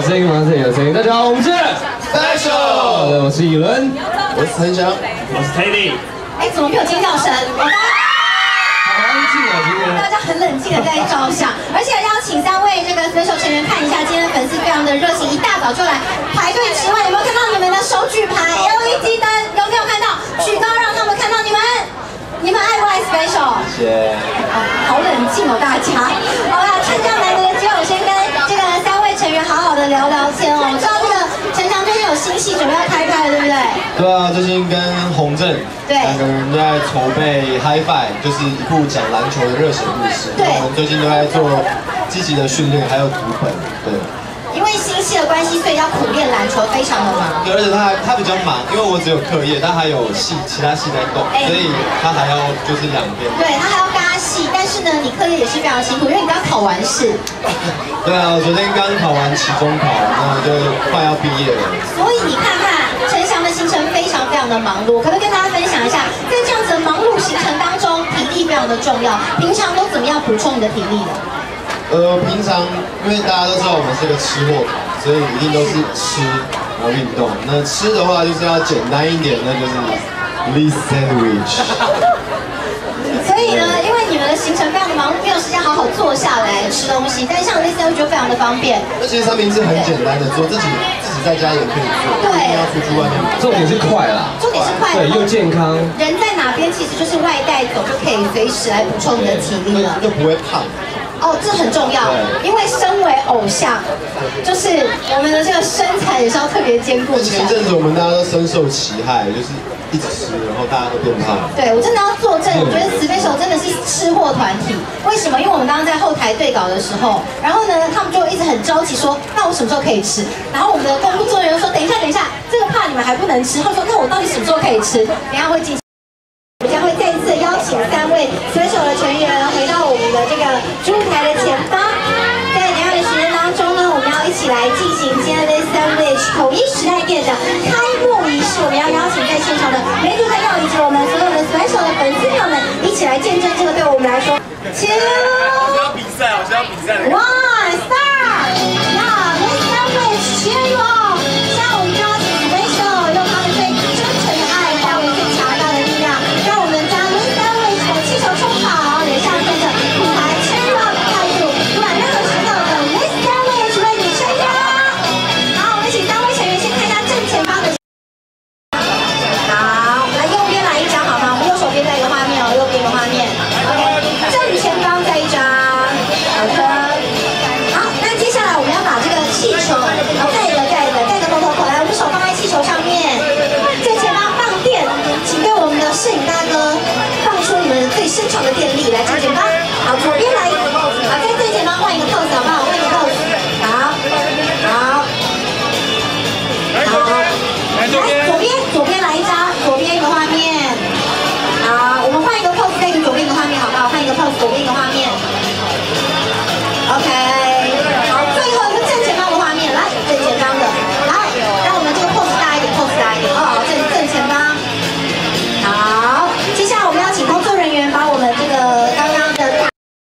有声音吗？这里有声音。大家好，我们是 Special，我是以伦，我是陈翔，我是 Teddy。哎，怎么没有尖叫声？好安静啊，今天。大家很冷静的在照相，而且邀请三位这个 special 成员看一下，今天的粉丝非常的热情，一大早就来排队吃饭。有没有看到你们的手举牌 LED 灯？有没有看到？举高让他们看到你们。你们爱不爱 special？谢谢。好冷静哦，大家。好聊聊天哦。我知道这个陈翔最近有新戏准备要开拍了，对不对？对啊，最近跟洪正对两个人在筹备 High Five，就是一部讲篮球的热血故事。对我们最近都在做积极的训练，还有读本。对。因为新戏的关系，所以要苦练篮球，非常的忙。对，而且他还他比较忙，因为我只有课业，但还有戏，其他戏在动，哎所以他还要就是两边。对他还要是呢，你课业也是非常辛苦，因为你刚考完试，对啊，我昨天刚考完期中考，那就快要毕业了。所以你看看陈翔的行程非常非常的忙碌，可不可以跟大家分享一下，在这样子的忙碌行程当中，体力非常的重要，平常都怎么样补充你的体力呢？呃，平常因为大家都知道我们是个吃货团，所以一定都是吃，然后运动。那吃的话就是要简单一点，那就是 l e a sandwich。所以呢，行程非常的忙碌，没有时间好好坐下来吃东西，但像这些我觉得非常的方便。那其实三明治很简单的做，自己自己在家也可以做，不一定要出去外面。重点是快啦，重点是快对，又健康。人在哪边，其实就是外带走就可以随时来补充你的体力了。又不会胖。哦，这很重要，因为身为偶像，就是我们的这个身材也是要特别兼顾一下前。阵子我们大家都深受其害，就是一直吃，然后大家都变胖。对我真的要作证，我觉得慈悲手真的是吃货团体。为什么？因为我们刚刚在后台对稿的时候，然后呢，他们就一直很着急说，那我什么时候可以吃？然后我们的工作人员说，等一下，等一下，这个怕你们还不能吃。他说，那我到底什么时候可以吃？等下会进。我们将会再次邀请三位选手的成员回到我们的这个主舞台的前方。在等下的时间当中呢，我们要一起来进行今天的 Sandwich 统一时代店的开幕仪式。我们要邀请在现场的梅主朋友以及我们所有的 Special 的粉丝朋友们一起来见证这个对我们来说，请我要比赛，我要比赛。哇！这个画面。Ok